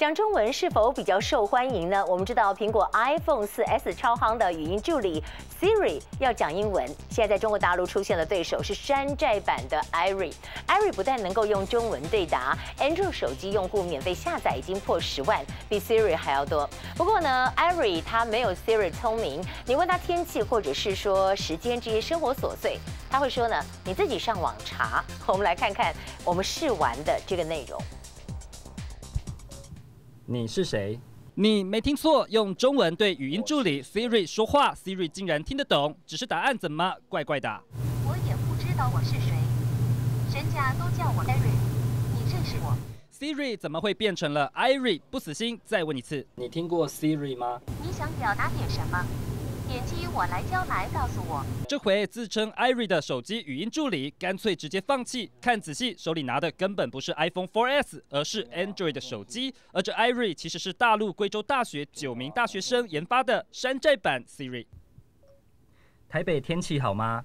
讲中文是否比较受欢迎呢？我们知道苹果 iPhone 4S 超夯的语音助理 Siri 要讲英文，现在在中国大陆出现的对手是山寨版的 Iri。Iri 不但能够用中文对答，Android 手机用户免费下载已经破十万，比 Siri 还要多。不过呢，Iri 它没有 Siri 聪明，你问他天气或者是说时间这些生活琐碎，他会说呢，你自己上网查。我们来看看我们试玩的这个内容。你是谁？你没听错，用中文对语音助理 Siri 说话，Siri 竟然听得懂，只是答案怎么怪怪的？我也不知道我是谁，人家都叫我 Siri，你认识我？Siri 怎么会变成了 Iri？不死心，再问一次，你听过 Siri 吗？你想表达点什么？点击我来交来告诉我。这回自称 Iri 的手机语音助理，干脆直接放弃。看仔细，手里拿的根本不是 iPhone 4S，而是 Android 的手机。而这 Iri 其实是大陆贵州大学九名大学生研发的山寨版 Siri。台北天气好吗？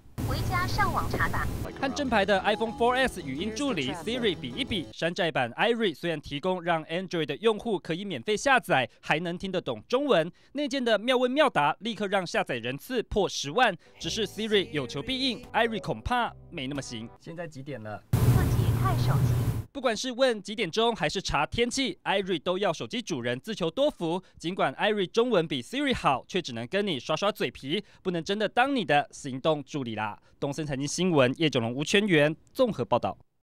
上网查吧。和正牌的 iPhone 4S 语音助理 Siri 比一比，山寨版 Iri 虽然提供让 Android 的用户可以免费下载，还能听得懂中文，内建的妙问妙答立刻让下载人次破十万。只是 Siri 有求必应，Iri 恐怕没那么行。现在几点了？自己不管是问几点钟，还是查天气，Iri 都要手机主人自求多福。尽管 Iri 中文比 Siri 好，却只能跟你刷刷嘴皮，不能真的当你的行动助理啦。东森财经新闻叶九龙吴全元综合报道。